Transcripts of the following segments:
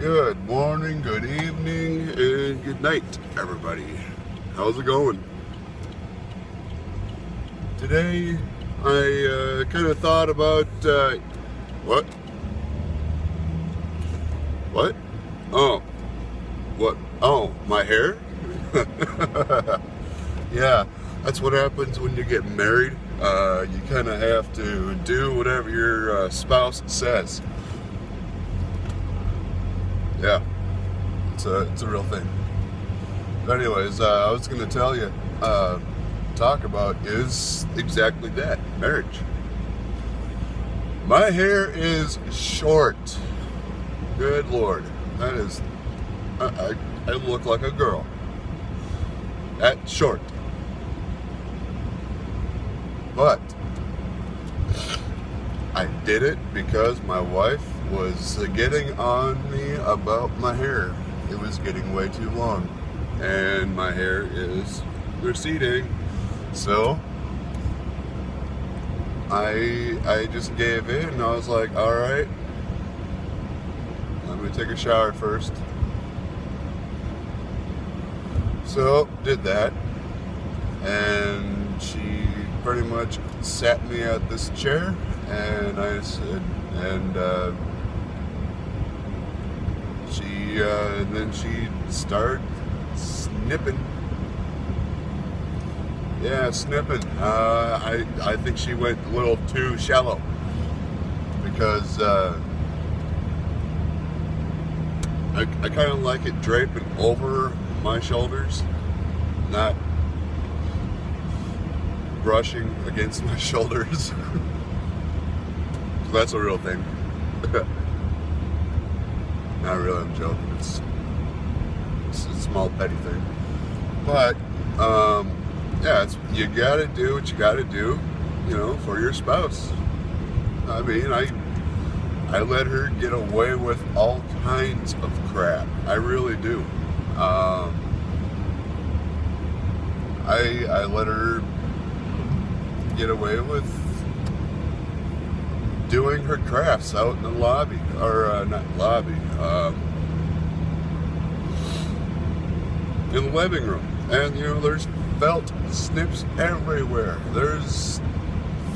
Good morning, good evening, and good night, everybody. How's it going? Today, I uh, kind of thought about uh, what? What? Oh, what? Oh, my hair? yeah, that's what happens when you get married. Uh, you kind of have to do whatever your uh, spouse says. Yeah, it's a it's a real thing. But anyways, uh, I was gonna tell you, uh, talk about is exactly that marriage. My hair is short. Good lord, that is, I, I, I look like a girl. At short. But I did it because my wife was getting on me about my hair. It was getting way too long. And my hair is receding. So I I just gave in I was like, alright. I'm gonna take a shower first. So did that. And she pretty much sat me at this chair and I said and uh, she uh, and then she started snipping. Yeah, snipping. Uh, I I think she went a little too shallow because uh, I I kind of like it draping over my shoulders, not brushing against my shoulders. That's a real thing. Not really, I'm joking. It's, it's a small petty thing. But, um, yeah, it's, you gotta do what you gotta do, you know, for your spouse. I mean, I, I let her get away with all kinds of crap. I really do. Um, I, I let her get away with doing her crafts out in the lobby, or uh, not lobby, um, in the living room. And you know, there's felt snips everywhere. There's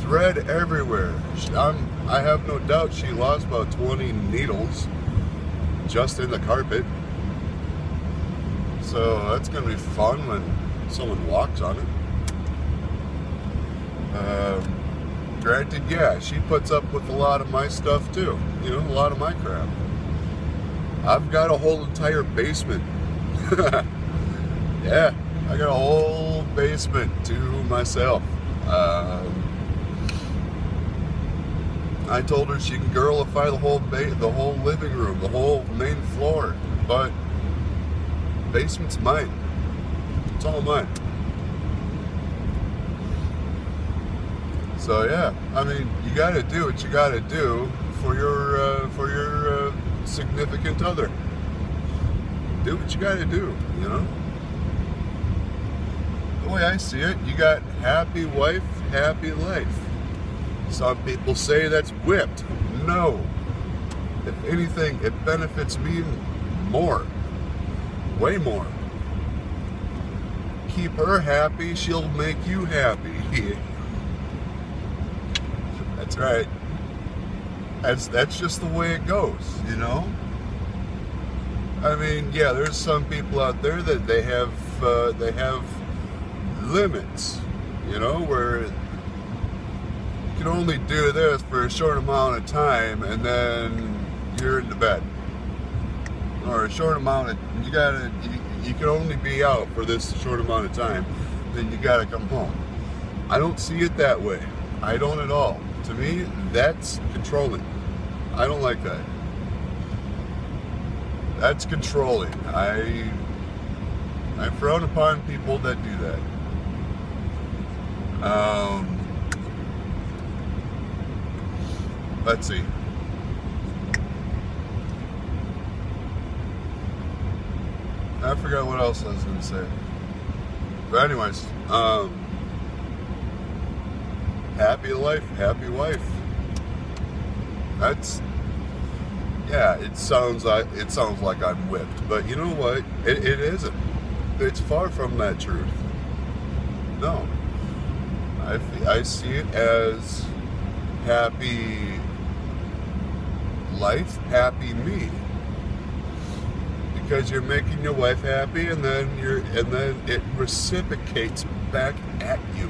thread everywhere. I'm, I have no doubt she lost about 20 needles just in the carpet. So that's gonna be fun when someone walks on it. Um, granted, yeah, she puts up with a lot of my stuff too. You know, a lot of my crap. I've got a whole entire basement. yeah, I got a whole basement to myself. Um, I told her she can girlify the whole ba- the whole living room, the whole main floor, but basement's mine. It's all mine. So yeah, I mean, you got to do what you got to do for your uh, for your uh, significant other. Do what you got to do, you know. The way I see it, you got happy wife, happy life. Some people say that's whipped. No. If anything, it benefits me more. Way more. Keep her happy, she'll make you happy. That's right. That's that's just the way it goes, you know. I mean, yeah, there's some people out there that they have uh, they have limits, you know, where you can only do this for a short amount of time, and then you're in the bed, or a short amount of you gotta you, you can only be out for this short amount of time, then you gotta come home. I don't see it that way. I don't at all to me, that's controlling. I don't like that. That's controlling. I I frown upon people that do that. Um, let's see. I forgot what else I was going to say. But anyways, um, happy life, happy wife. That's yeah, it sounds like it sounds like I'm whipped, but you know what? It, it isn't. It's far from that truth. No, I I see it as happy life, happy me. Because you're making your wife happy, and then you're and then it reciprocates back at you.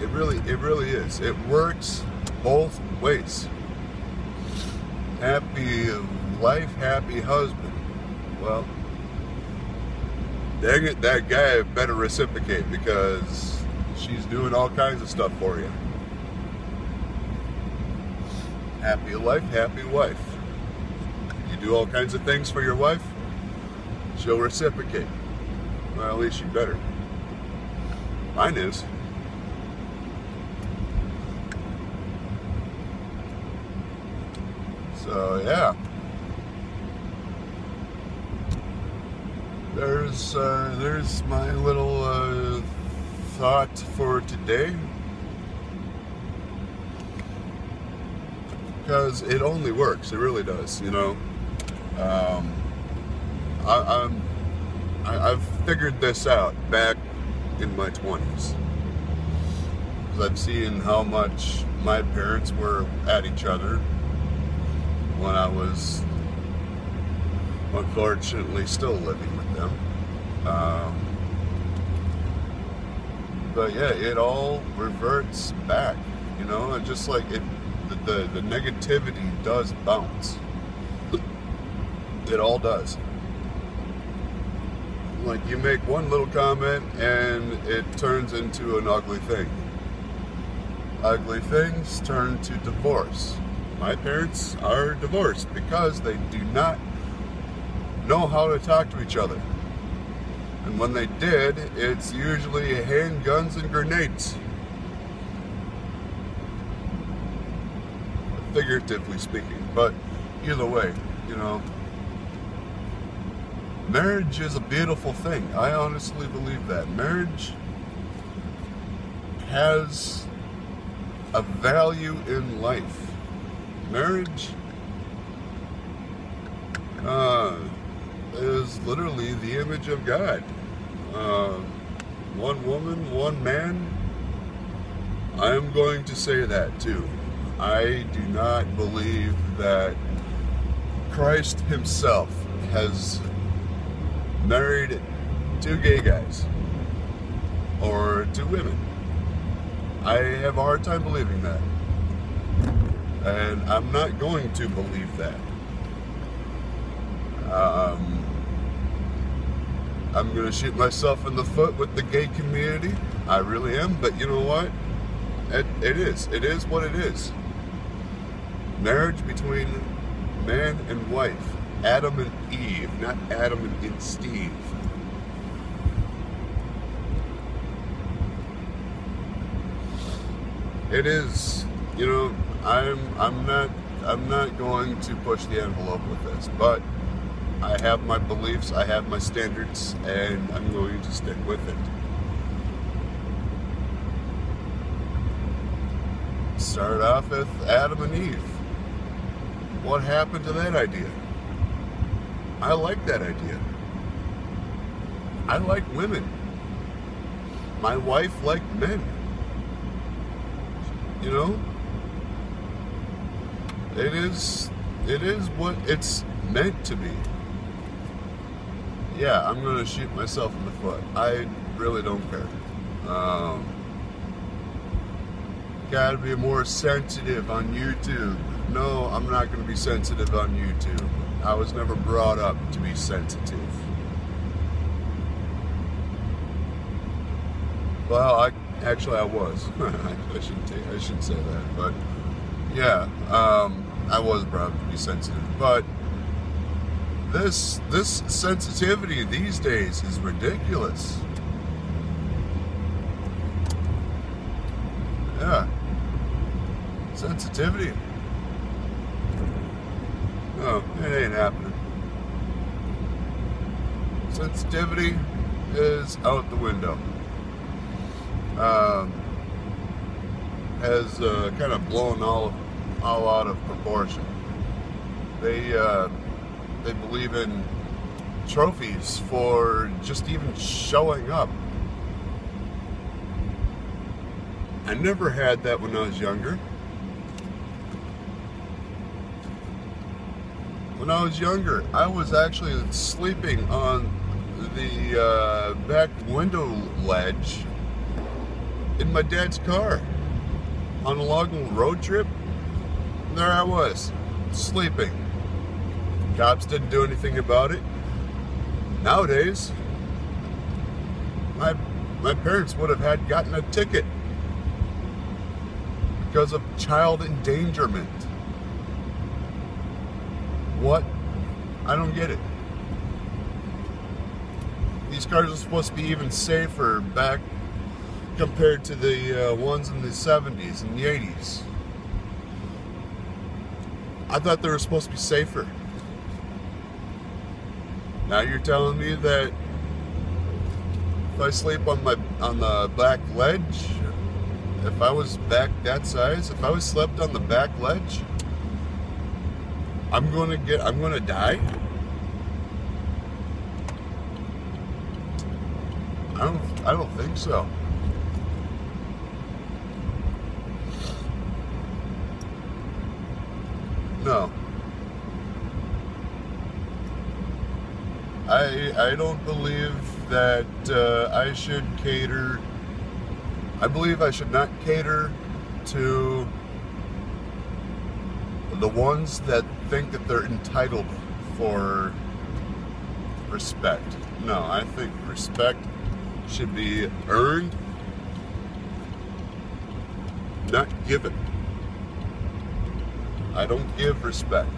It really, it really is. It works both ways happy life, happy husband. Well, dang it, that guy better reciprocate because she's doing all kinds of stuff for you. Happy life, happy wife. You do all kinds of things for your wife, she'll reciprocate. Well, at least you better. Mine is. So yeah, there's uh, there's my little uh, thought for today. Because it only works, it really does. You know, um, I, I'm I, I've figured this out back in my twenties. I've seen how much my parents were at each other I was unfortunately still living with them. Um, but yeah, it all reverts back, you know, and just like it, the, the, the negativity does bounce. It all does. Like you make one little comment and it turns into an ugly thing. Ugly things turn to divorce my parents are divorced because they do not know how to talk to each other. And when they did, it's usually handguns and grenades. Figuratively speaking. But either way, you know, marriage is a beautiful thing. I honestly believe that. Marriage has a value in life marriage uh, is literally the image of God. Uh, one woman, one man. I am going to say that too. I do not believe that Christ himself has married two gay guys or two women. I have a hard time believing that. And I'm not going to believe that. Um, I'm going to shoot myself in the foot with the gay community. I really am. But you know what? It, it is. It is what it is. Marriage between man and wife. Adam and Eve, not Adam and Steve. It is, you know, I'm I'm not I'm not going to push the envelope with this, but I have my beliefs, I have my standards, and I'm going to stick with it. Started off with Adam and Eve. What happened to that idea? I like that idea. I like women. My wife liked men. You know? It is it is what it's meant to be. Yeah, I'm gonna shoot myself in the foot. I really don't care. Um, gotta be more sensitive on YouTube. No, I'm not gonna be sensitive on YouTube. I was never brought up to be sensitive. Well, I actually I was. I shouldn't I shouldn't say that, but yeah. Um, I was brought to be sensitive, but this this sensitivity these days is ridiculous. Yeah. Sensitivity. No, it ain't happening. Sensitivity is out the window. Um, has uh, kind of blown all all out of proportion. They uh, they believe in trophies for just even showing up. I never had that when I was younger. When I was younger, I was actually sleeping on the uh, back window ledge in my dad's car on a long road trip. There I was, sleeping. Cops didn't do anything about it. Nowadays, my my parents would have had gotten a ticket because of child endangerment. What? I don't get it. These cars are supposed to be even safer back compared to the uh, ones in the 70s and the 80s. I thought they were supposed to be safer. Now you're telling me that if I sleep on my on the back ledge, if I was back that size, if I was slept on the back ledge, I'm gonna get I'm gonna die. I don't I don't think so. No. I I don't believe that uh, I should cater. I believe I should not cater to the ones that think that they're entitled for respect. No, I think respect should be earned, not given. I don't give respect.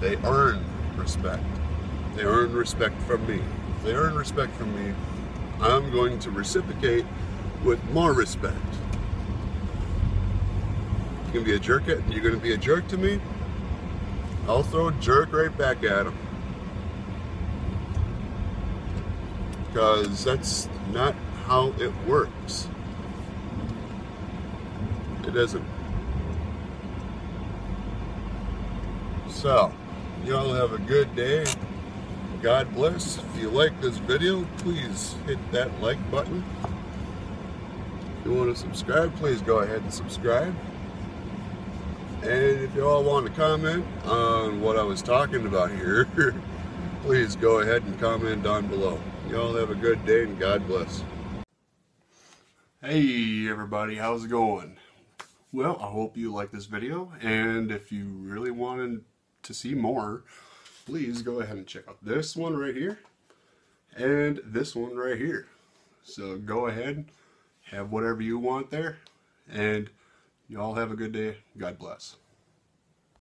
They earn respect. They earn respect from me. If they earn respect from me, I'm going to reciprocate with more respect. You're gonna be a jerk at, you're gonna be a jerk to me. I'll throw a jerk right back at him. Because that's not how it works. It isn't. So, y'all have a good day. God bless. If you like this video, please hit that like button. If you want to subscribe, please go ahead and subscribe. And if you all want to comment on what I was talking about here, please go ahead and comment down below. Y'all have a good day and God bless. Hey everybody, how's it going? Well, I hope you like this video, and if you really wanted to see more, please go ahead and check out this one right here, and this one right here. So go ahead, have whatever you want there, and Y'all have a good day. God bless.